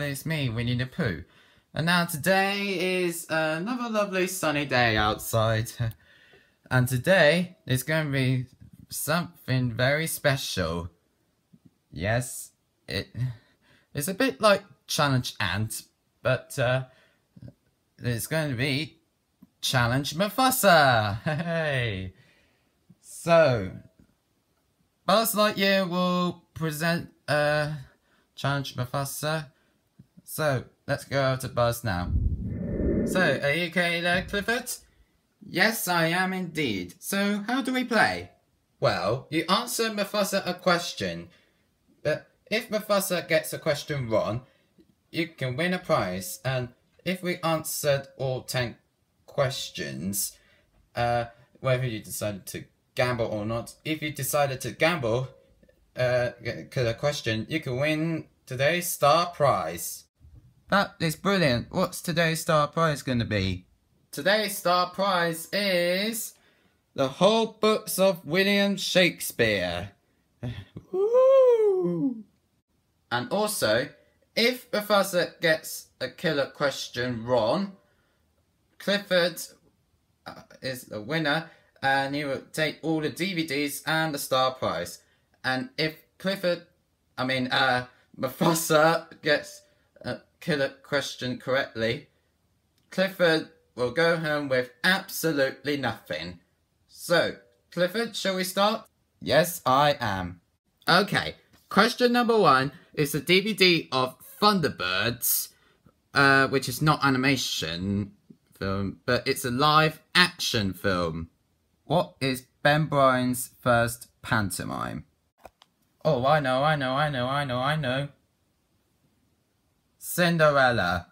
it's me, Winnie the Pooh. And now today is another lovely sunny day outside. And today is going to be something very special. Yes, it it's a bit like Challenge Ant, but uh, it's going to be Challenge Mufasa. Hey! So, Buzz Lightyear will present uh, Challenge Mufasa. So, let's go to Buzz now. So, are you okay there, Clifford? Yes, I am indeed. So, how do we play? Well, you answer Mufasa a question, but if Mufasa gets a question wrong, you can win a prize, and if we answered all 10 questions, uh, whether you decided to gamble or not, if you decided to gamble, uh, a question, you can win today's star prize. That is brilliant. What's today's star prize going to be? Today's star prize is the whole books of William Shakespeare. Woo! And also, if Professor gets a killer question wrong, Clifford uh, is the winner and he will take all the DVDs and the star prize. And if Clifford, I mean, uh, Mufasa gets a killer question correctly, Clifford will go home with absolutely nothing. So, Clifford, shall we start? Yes, I am. Okay, question number one is the DVD of Thunderbirds, uh, which is not animation film, but it's a live action film. What is Ben Bryan's first pantomime? Oh, I know, I know, I know, I know, I know. Cinderella.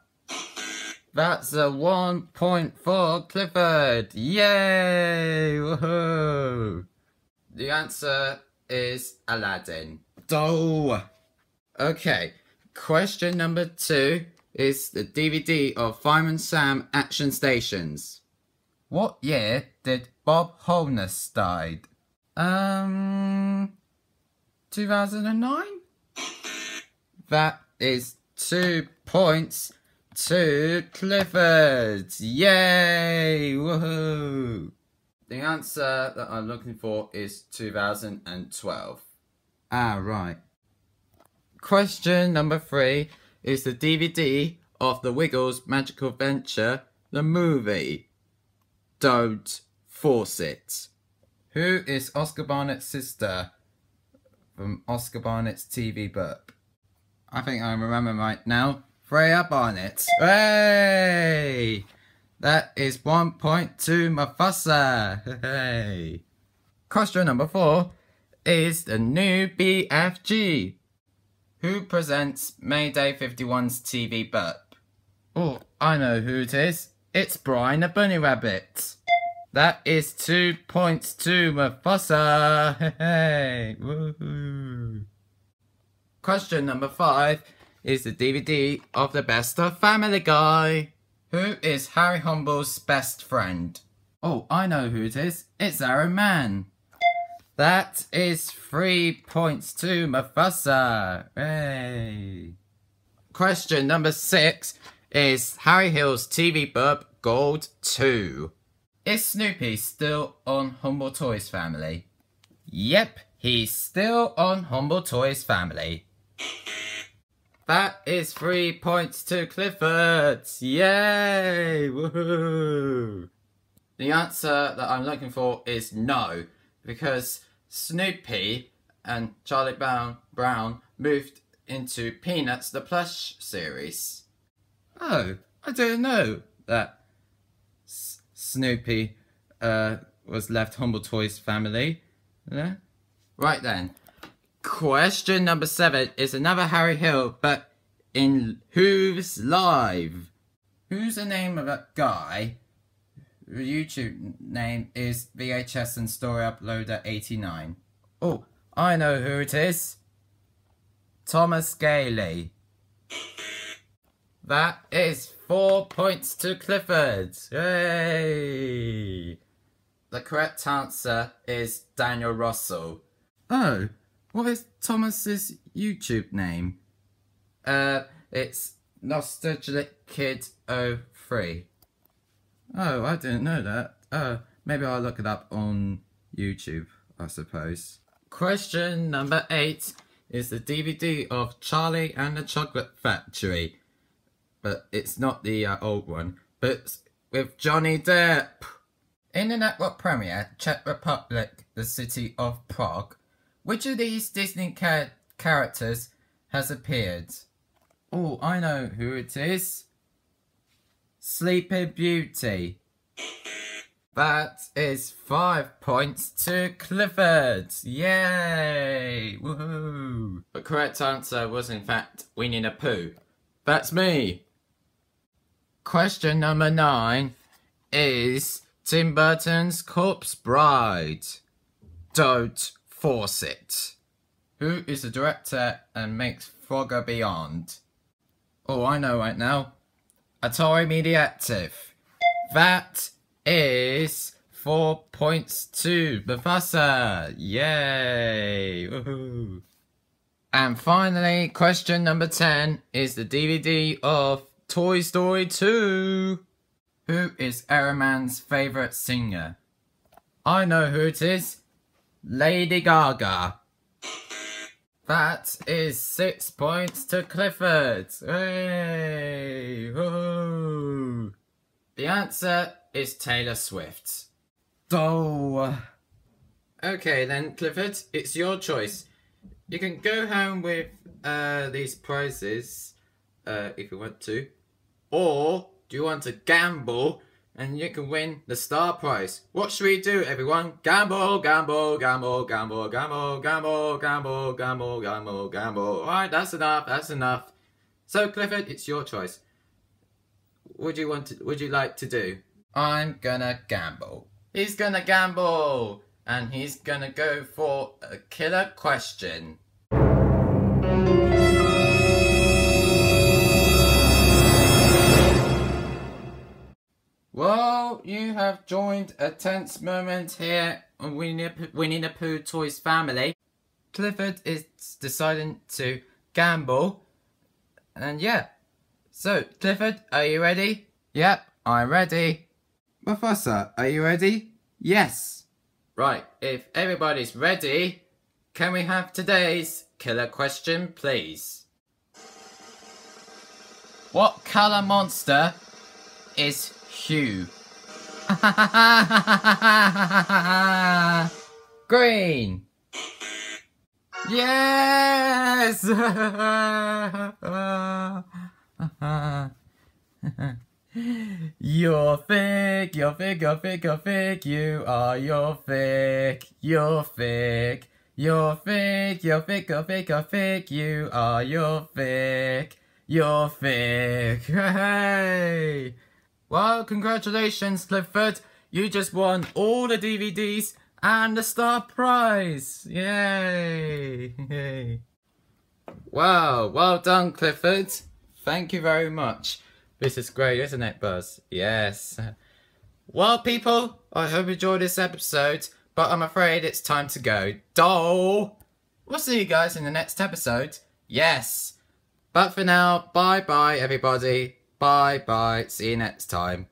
That's a 1.4 Clifford. Yay! Woohoo! The answer is Aladdin. Doh! Okay, question number two is the DVD of Fireman Sam Action Stations. What year did Bob Holness died? Um, 2009? That is two points to Clifford. Yay! Woohoo! The answer that I'm looking for is 2012. Ah, right. Question number three is the DVD of The Wiggles Magical Venture, the movie. Don't force it. Who is Oscar Barnett's sister from Oscar Barnett's TV book? I think I remember right now. Freya Barnett. Hey! That is one point to Mufasa. Hey! Question number four is the new BFG. Who presents Mayday 51's TV burp? Oh, I know who it is. It's Brian the Bunny Rabbit. That is two points to Mufasa. Hey, woohoo. Question number five is the DVD of the best of Family Guy. Who is Harry Humble's best friend? Oh, I know who it is. It's Aaron Mann. That is three points to Mufasa. Hey. Question number six is Harry Hill's TV Burp Gold 2. Is Snoopy still on Humble Toys Family? Yep, he's still on Humble Toys Family. That is three points to Clifford. Yay! Woohoo! The answer that I'm looking for is no, because Snoopy and Charlie Brown, Brown moved into Peanuts the Plush series. Oh, I didn't know that Snoopy uh, was left Humble Toys family. Yeah? Right then, Question number seven is another Harry Hill, but in Who's Live? Who's the name of that guy? YouTube name is VHS and Story Uploader 89. Oh, I know who it is. Thomas Gailey. That is four points to Clifford. Yay! The correct answer is Daniel Russell. Oh, what is Thomas's YouTube name? Uh, it's Nostalgic Kid 03. Oh, I didn't know that. Uh, maybe I'll look it up on YouTube, I suppose. Question number 8 is the DVD of Charlie and the Chocolate Factory. But it's not the uh, old one, but with Johnny Depp. In the network premiere, Czech Republic, the city of Prague, which of these Disney ca characters has appeared? Oh, I know who it is. Sleeping Beauty. That is five points to Clifford. Yay! Woohoo! The correct answer was in fact Winnie the Pooh. That's me. Question number nine is Tim Burton's Corpse Bride. Don't force it. Who is the director and makes Frogger Beyond? Oh, I know right now. Atari Media Mediative. That is four points to Professor. Yay! Woohoo! And finally, question number 10 is the DVD of Toy Story 2. Who is Everyman's favourite singer? I know who it is. Lady Gaga. That is six points to Clifford. Hey! The answer is Taylor Swift. Oh. Okay then, Clifford, it's your choice. You can go home with uh, these prizes uh, if you want to. Or do you want to gamble and you can win the star prize? What should we do, everyone? Gamble, gamble, gamble, gamble, gamble, gamble, gamble, gamble, gamble, gamble. Alright, that's enough, that's enough. So, Clifford, it's your choice. Would you want to, would you like to do? I'm gonna gamble. He's gonna gamble! And he's gonna go for a killer question. Well, you have joined a tense moment here on Winnie, the Pooh Toys family. Clifford is deciding to gamble. And yeah. So, Clifford, are you ready? Yep, I'm ready. Professor, are you ready? Yes. Right, if everybody's ready, can we have today's killer question, please? What colour monster is Hugh. Green. Yes! you're fake, you're fake, you're fake, you're fake, you are your fake, you're fake. You're fake, you're fake, you're fake, you're fake, you are your fake, you're fake. Hey! Well, congratulations, Clifford. You just won all the DVDs and the star prize. Yay! Yay. Wow, well done, Clifford. Thank you very much. This is great, isn't it, Buzz? Yes. Well, people, I hope you enjoyed this episode, but I'm afraid it's time to go. Doll! We'll see you guys in the next episode. Yes. But for now, bye-bye, everybody. Bye bye. See you next time.